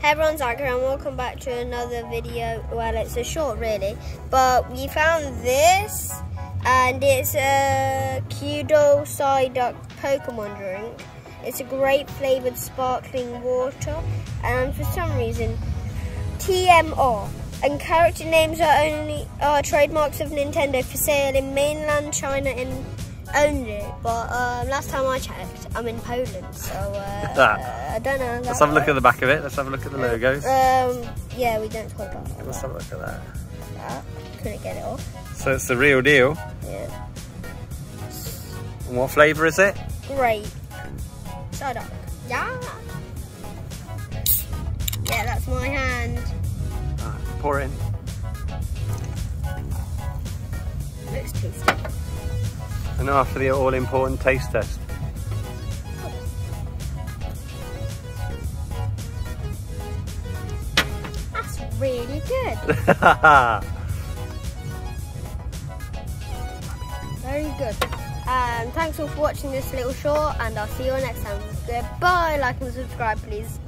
Hey everyone, Zack here and welcome back to another video. Well, it's a short really, but we found this and it's a Kudo Psyduck Pokemon drink. It's a grape flavoured sparkling water and for some reason TMR and character names are only are trademarks of Nintendo for sale in mainland China and only. But um, last time I checked, I'm in Poland, so uh, Ah. I don't know. Let's have a look at the back of it. Let's have a look at the logos. Um, yeah, we don't talk about that. Let's have a look at that. that. Couldn't get it off. So it's the real deal. Yeah. And what flavour is it? Great. Shut up. Yeah. Yeah, that's my hand. Ah, pour it in. Looks tasty. And now for the all important taste test. Really good. Very good. Um, thanks all for watching this little short, and I'll see you all next time. Goodbye. Like and subscribe, please.